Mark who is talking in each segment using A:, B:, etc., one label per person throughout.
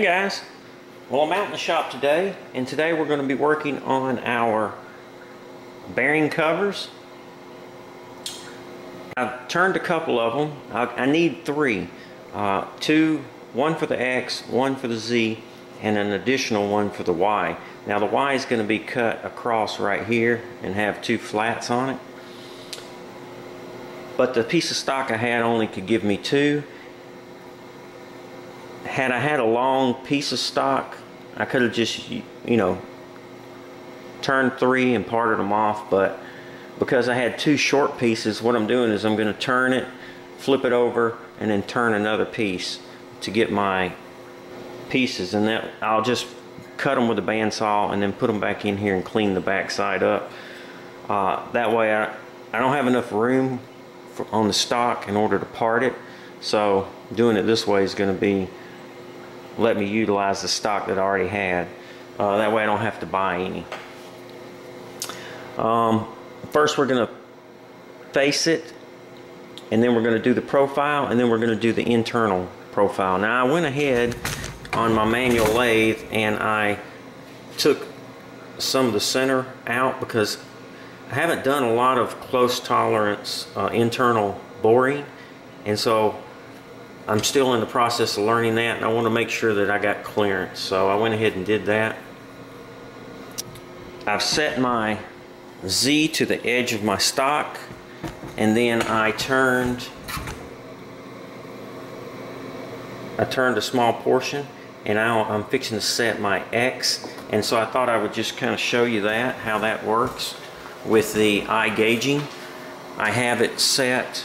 A: Hey guys, well I'm out in the shop today and today we're going to be working on our bearing covers. I've turned a couple of them. I, I need three. Uh, two, one for the X, one for the Z, and an additional one for the Y. Now the Y is going to be cut across right here and have two flats on it. But the piece of stock I had only could give me two. Had I had a long piece of stock, I could have just, you know, turned three and parted them off, but because I had two short pieces, what I'm doing is I'm going to turn it, flip it over, and then turn another piece to get my pieces. And that I'll just cut them with a bandsaw and then put them back in here and clean the back side up. Uh, that way I, I don't have enough room for, on the stock in order to part it. So doing it this way is going to be let me utilize the stock that I already had. Uh, that way I don't have to buy any. Um, first we're going to face it and then we're going to do the profile and then we're going to do the internal profile. Now I went ahead on my manual lathe and I took some of the center out because I haven't done a lot of close tolerance uh, internal boring and so I'm still in the process of learning that and I want to make sure that I got clearance. So I went ahead and did that. I've set my Z to the edge of my stock and then I turned I turned a small portion and now I'm fixing to set my X. And so I thought I would just kind of show you that how that works with the eye gauging. I have it set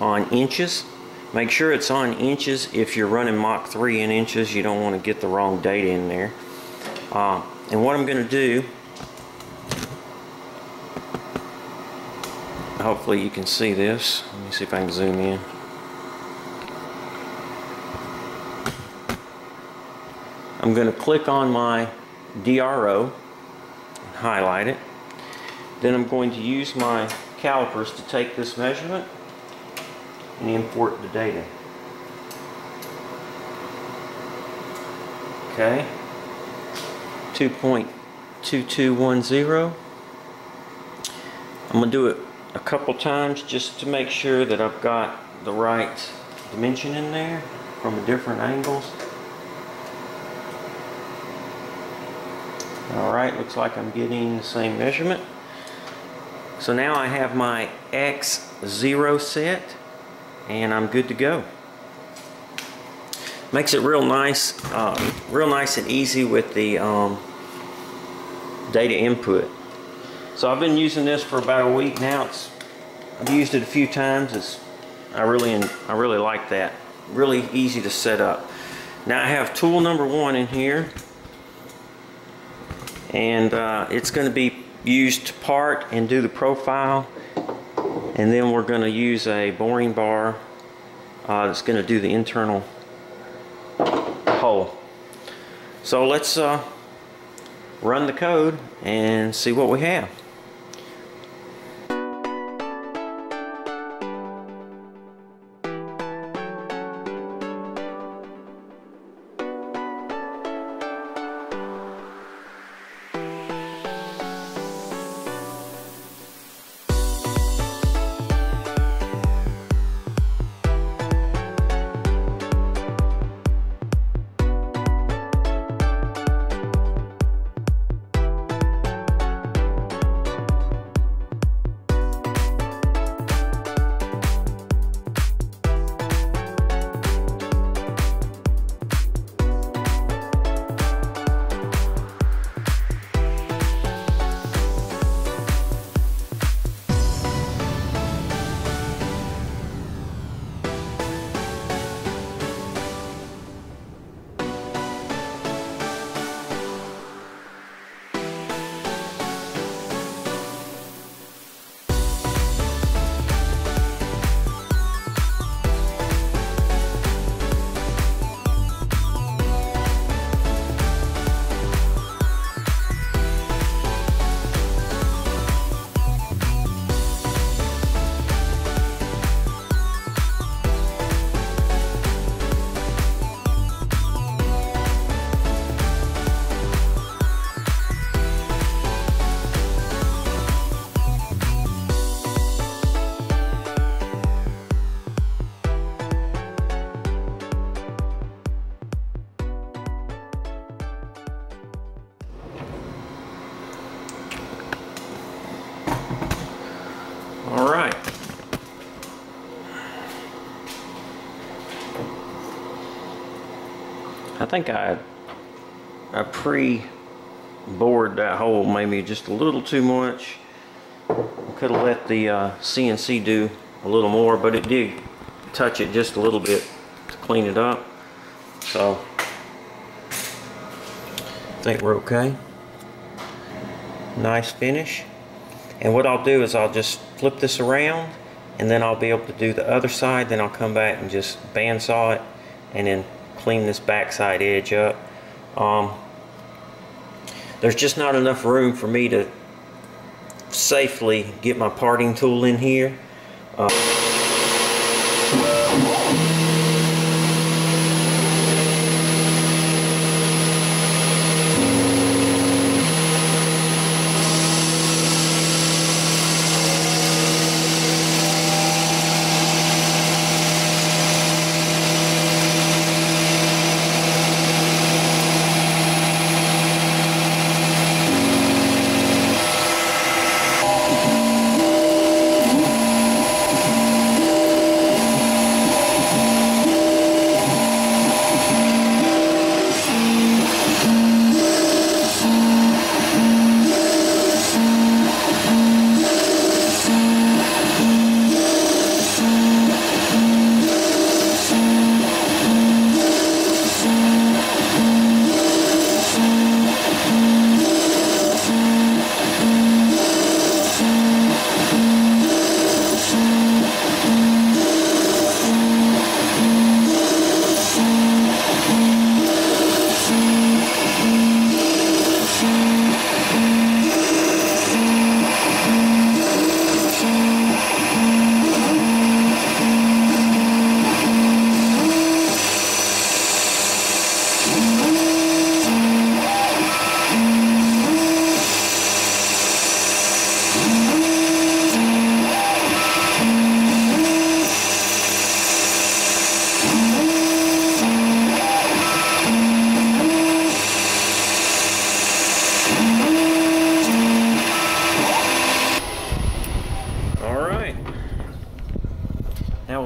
A: on inches. Make sure it's on inches. If you're running Mach 3 in inches you don't want to get the wrong data in there. Uh, and what I'm going to do hopefully you can see this. Let me see if I can zoom in. I'm going to click on my DRO and highlight it. Then I'm going to use my calipers to take this measurement and import the data. Okay, 2.2210. I'm going to do it a couple times just to make sure that I've got the right dimension in there from a different angles. Alright, looks like I'm getting the same measurement. So now I have my X0 set and I'm good to go. Makes it real nice, uh, real nice and easy with the um, data input. So I've been using this for about a week now. It's, I've used it a few times. It's, I really, I really like that. Really easy to set up. Now I have tool number one in here and uh, it's going to be used to part and do the profile and then we're going to use a boring bar uh, that's going to do the internal hole. So let's uh, run the code and see what we have I think I I pre bored that hole maybe just a little too much. Could have let the uh, CNC do a little more, but it did touch it just a little bit to clean it up. So I think we're okay. Nice finish. And what I'll do is I'll just flip this around and then I'll be able to do the other side. Then I'll come back and just bandsaw it and then clean this backside edge up. Um, there's just not enough room for me to safely get my parting tool in here. Uh,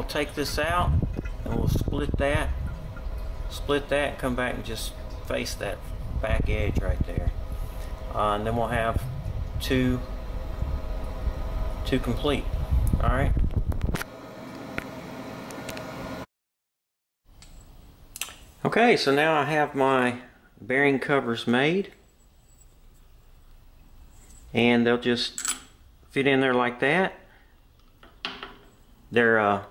A: take this out and we'll split that split that come back and just face that back edge right there. Uh, and then we'll have two two complete all right? Okay so now I have my bearing covers made. And they'll just fit in there like that. They're uh,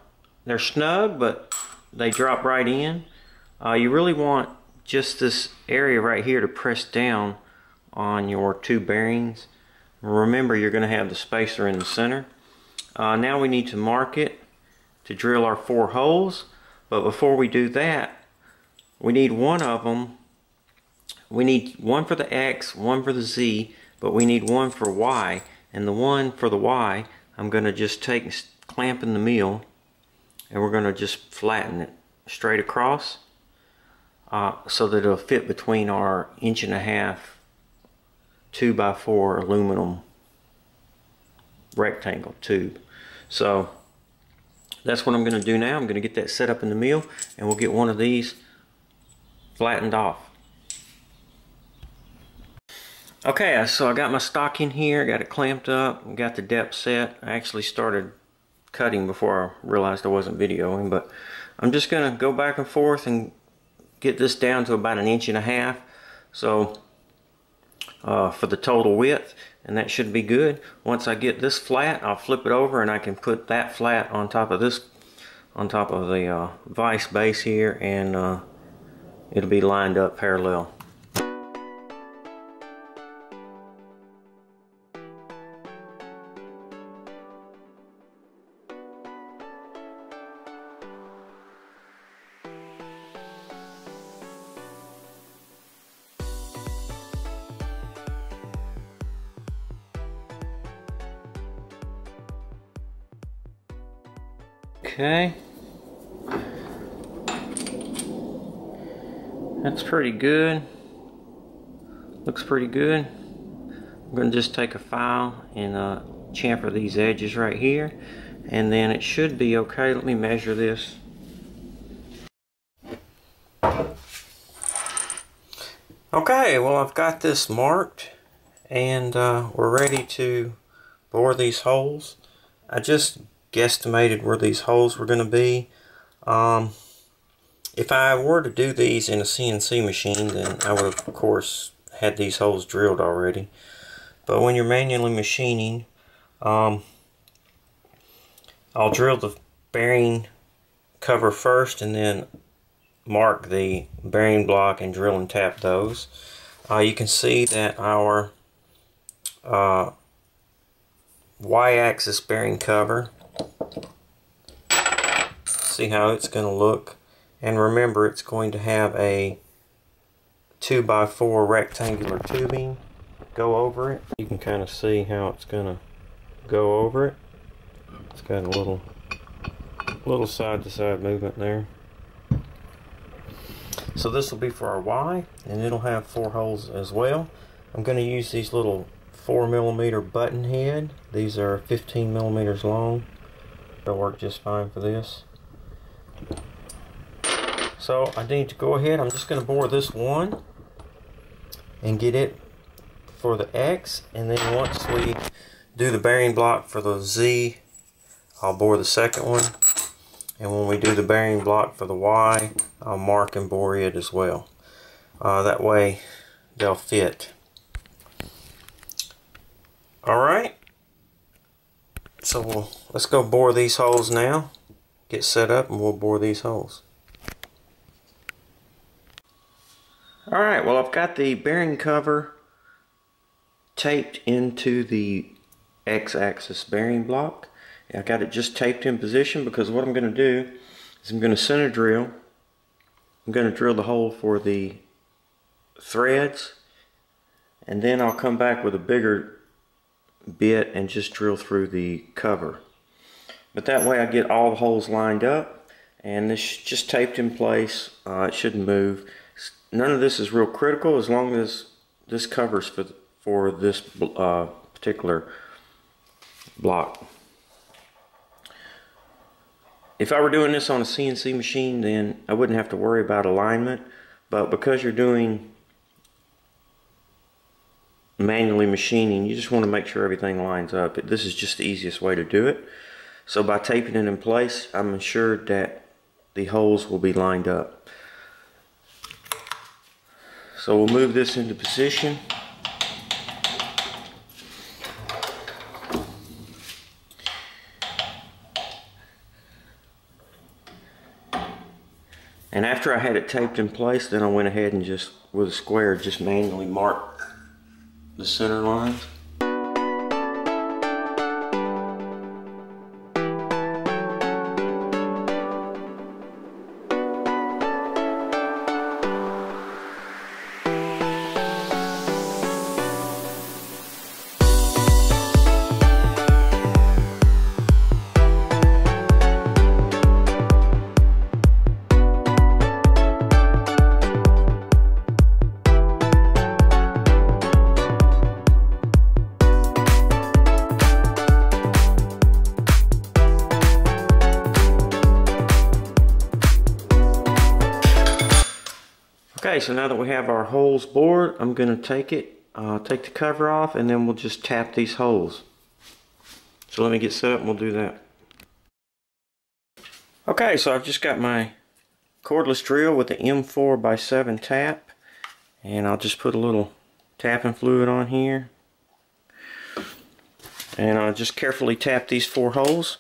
A: they're snug, but they drop right in. Uh, you really want just this area right here to press down on your two bearings. Remember, you're going to have the spacer in the center. Uh, now we need to mark it to drill our four holes. But before we do that, we need one of them. We need one for the X, one for the Z, but we need one for Y. And the one for the Y, I'm going to just take clamp in the mill and we're going to just flatten it straight across uh, so that it'll fit between our inch and a half 2 by 4 aluminum rectangle tube. So that's what I'm going to do now. I'm going to get that set up in the mill and we'll get one of these flattened off. Okay, so I got my stock in here, got it clamped up, got the depth set. I actually started cutting before I realized I wasn't videoing, but I'm just to go back and forth and get this down to about an inch and a half. So uh, for the total width, and that should be good. Once I get this flat, I'll flip it over and I can put that flat on top of this, on top of the uh, vise base here, and uh, it'll be lined up parallel. Okay. That's pretty good. Looks pretty good. I'm going to just take a file and uh, chamfer these edges right here. And then it should be okay. Let me measure this. Okay, well I've got this marked and uh, we're ready to bore these holes. I just guesstimated where these holes were going to be. Um, if I were to do these in a CNC machine, then I would of course, had these holes drilled already. But when you're manually machining, um, I'll drill the bearing cover first and then mark the bearing block and drill and tap those. Uh, you can see that our uh, y-axis bearing cover see how it's going to look and remember it's going to have a 2x4 rectangular tubing go over it you can kind of see how it's going to go over it it's got a little little side to side movement there so this will be for our Y, and it'll have four holes as well. I'm going to use these little 4 millimeter button head. These are 15 millimeters long. They'll work just fine for this. So I need to go ahead, I'm just going to bore this one and get it for the X, and then once we do the bearing block for the Z, I'll bore the second one. And when we do the bearing block for the Y I'll mark and bore it as well. Uh, that way they'll fit. Alright so we'll, let's go bore these holes now. Get set up and we'll bore these holes alright well I've got the bearing cover taped into the x-axis bearing block I've got it just taped in position because what I'm going to do is I'm going to center drill. I'm going to drill the hole for the threads and then I'll come back with a bigger bit and just drill through the cover. But that way I get all the holes lined up and this just taped in place. Uh, it shouldn't move. None of this is real critical as long as this covers for, for this uh, particular block. If I were doing this on a CNC machine, then I wouldn't have to worry about alignment. But because you're doing manually machining, you just want to make sure everything lines up. This is just the easiest way to do it. So by taping it in place, I'm assured that the holes will be lined up. So we'll move this into position. And after I had it taped in place, then I went ahead and just, with a square, just manually marked the center lines. So now that we have our holes bored, I'm going to take it, uh, take the cover off, and then we'll just tap these holes. So let me get set up and we'll do that. Okay, so I've just got my cordless drill with the M4 by 7 tap, and I'll just put a little tapping fluid on here. And I'll just carefully tap these four holes.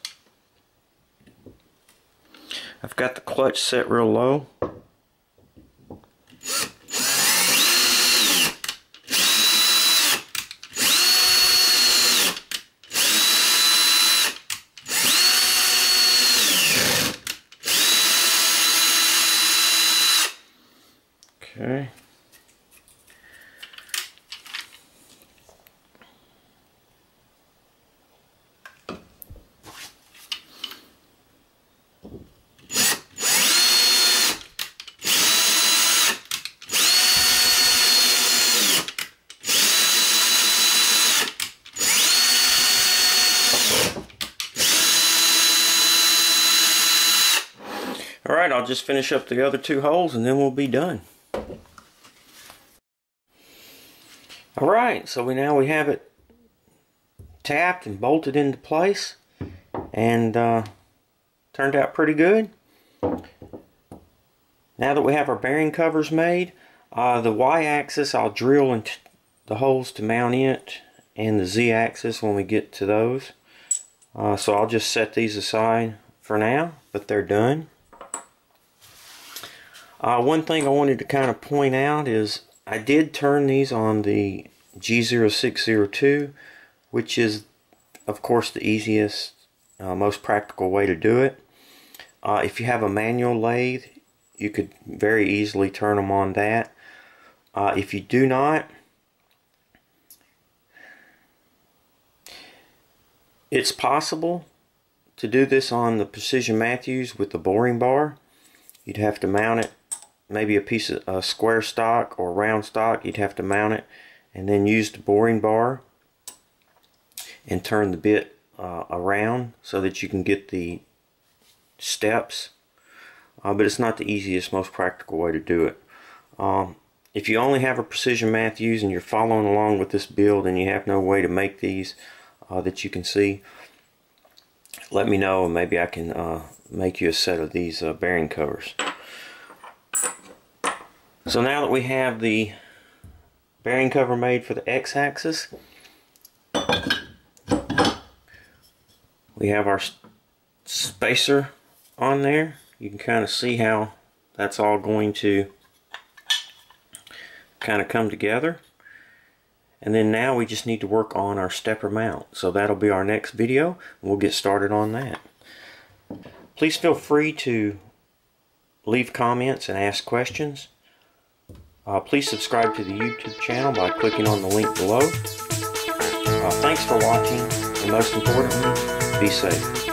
A: I've got the clutch set real low. Okay. Alright, I'll just finish up the other two holes and then we'll be done. All right, so we now we have it tapped and bolted into place and uh, turned out pretty good. Now that we have our bearing covers made, uh, the y-axis I'll drill into the holes to mount it and the z-axis when we get to those. Uh, so I'll just set these aside for now, but they're done. Uh, one thing I wanted to kind of point out is I did turn these on the G0602, which is, of course, the easiest, uh, most practical way to do it. Uh, if you have a manual lathe, you could very easily turn them on that. Uh, if you do not, it's possible to do this on the Precision Matthews with the boring bar. You'd have to mount it maybe a piece of a square stock or round stock you'd have to mount it and then use the boring bar and turn the bit uh, around so that you can get the steps. Uh, but it's not the easiest most practical way to do it. Um, if you only have a precision Matthews and you're following along with this build and you have no way to make these uh, that you can see let me know and maybe I can uh, make you a set of these uh, bearing covers so now that we have the bearing cover made for the x-axis, we have our spacer on there. You can kind of see how that's all going to kind of come together. And then now we just need to work on our stepper mount. So that'll be our next video. We'll get started on that. Please feel free to leave comments and ask questions. Uh, please subscribe to the YouTube channel by clicking on the link below. Uh, thanks for watching, and most importantly, be safe.